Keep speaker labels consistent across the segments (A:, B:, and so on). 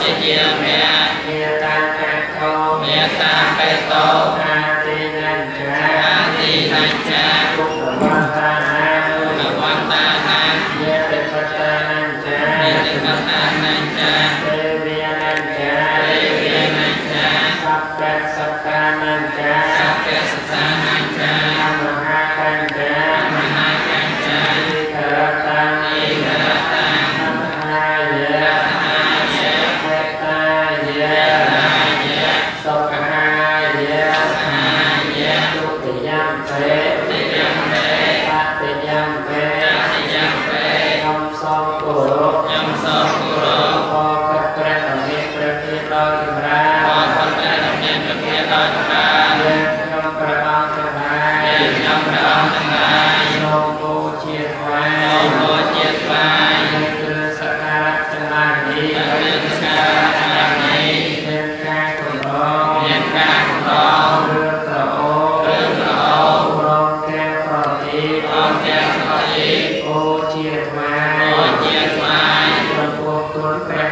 A: ติ
B: เจียมแม่
A: ព្រះអង្គទាំងឡាយសូមបូជាថ្វាយ
B: សូមបូជាថ្វាយ
A: នៅគ្រឿងសក្ការៈទាំងឡាយនេះ
B: ព្រះរាជការទាំងឡាយនេះ
A: មានការគោរព
B: មានការគោរព
A: រឿងក្រអូប
B: រឿងក្រអូប
A: ព្រមទាំងប្រទីប
B: អរទាំងប្រទីប
A: បូជាថ្វាយ
B: បូជាថ្វាយ
A: ចំពោះគុណព្រះ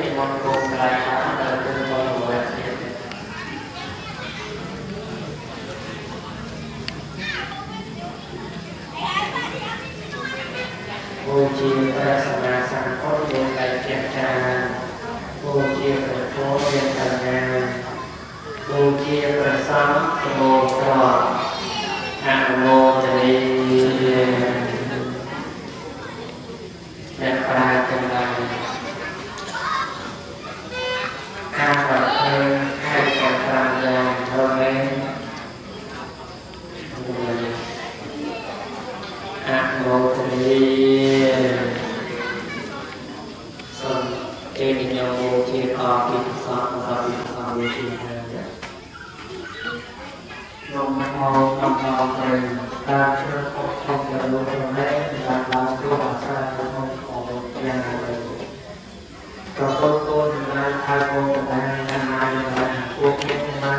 A: ជាព្រះសម្មាសម្ពុទ្ធមានតែជាចាបូជាព្រះពុទ្ធមានបញ្ញាបូជាព្រះសង្ឃប្រមោក្រអនុមោទនីអ្នកប្រាជ្ញទាំងឡាយ वेदी है ยมโมกำลังเป็นการเชื่อพบความรู้เรื่องการรับรู้ภาษาของของยังไงกระตุ้นตัวในทางของการทำงานอย่างพวกนี้มา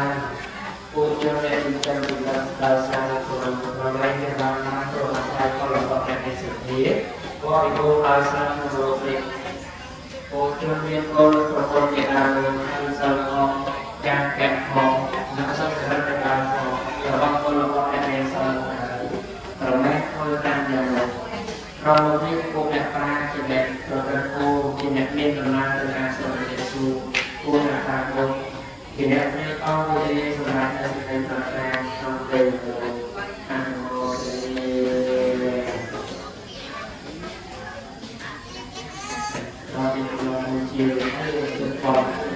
A: พวกเจ้าเนี่ยจะมีภาษาของเราเรื่องการรับรู้ภาษาของเราเป็นสิ่งที่ว่าอยู่ภาษา ក្រុមនោះនេះពួកអ្នកប្រាជ្ញជាអ្នកប្រព្រឹត្តគោជាអ្នកមានដំណើរទៅការសូមយេស៊ូគួរអាហារបុត្រជាអ្នកមានអរវេសម្រាប់នៅក្នុងប្រការក្នុងពេលនោះអានរោទេតាមពីក្រុមជាឲ្យទៅផង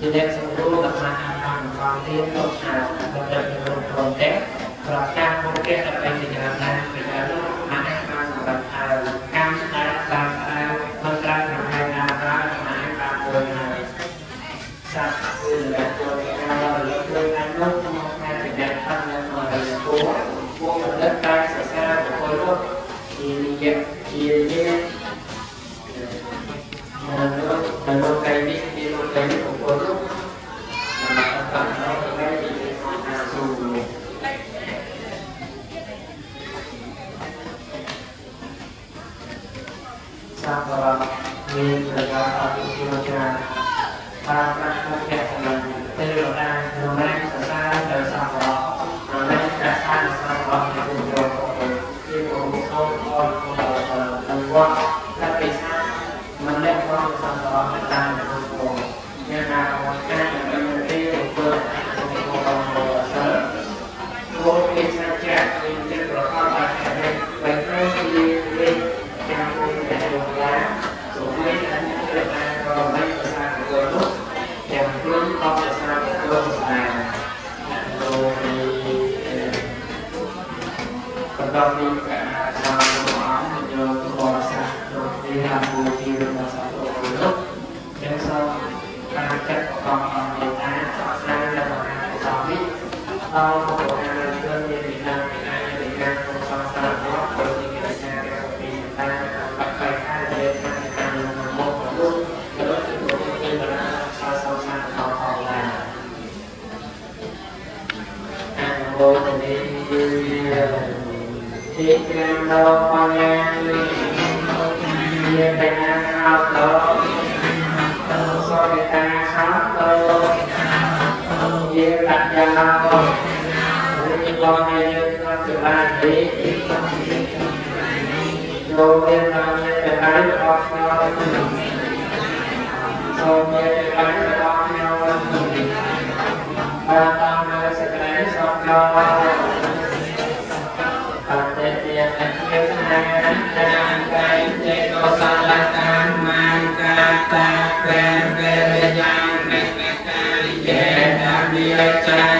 A: បានពលថាពួកសហគ្រាសចារ្យមានសិលជាអ្នកសម្រួលដល់ថាទៀតទៅថាមកដល់ក្នុងក្រុមទេប្រកាសមកគេទៅពីយ៉ាងណាពីយ៉ាងនោះអានេះបានសម្រាប់ថាកម្មដែលតាមតាមមិនត្រូវក្នុងហើយណាបានអានេះបានមួយហើយសាប់គឺដែលចូលកា Sakura, Min Negara, Ushimajana, para praktisi sơ và chất còn bằng nhiều cái chọn năng là bảo biết sau một bộ hàng đầu tiên như việt nam việt nam như việt nam không so sơ với bất cứ gì người ta đều vì người ta bắt phải hai người ta là một xa họ họ là hàng vô tình đi Việt Nam đâu qua ngang Việt Nam đâu จิรัญญาวริโกเมนะสุรานิโยเมนะเมนะปริภาคาโสเมนะปริภาคาปาตามาสกนัยสังฆา Bye.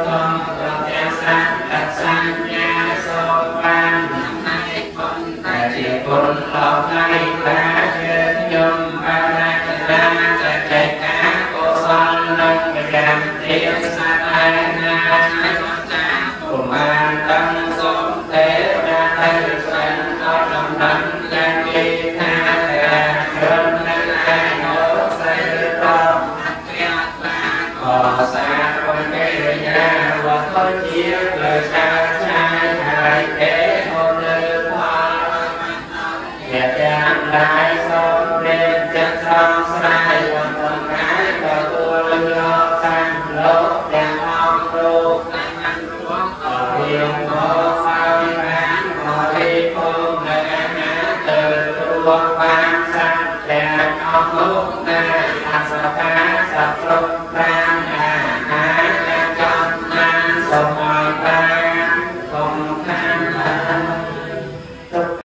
A: សាគុណគេយាវត្តជាលើចាចាហើយទេអូនលើផលជាទាំងឡាយសូមរៀបចិត្តស្រងស្រាយវត្តកាយក៏ទួលយកតាមលោកទាំងអង្គរូបទាំងរួងក៏រៀងមកហើយបានមករីពងនៅអាណាទៅរួងបានសាក់ទាំងអង្គលោកដែលអសកាសត្រុប្រា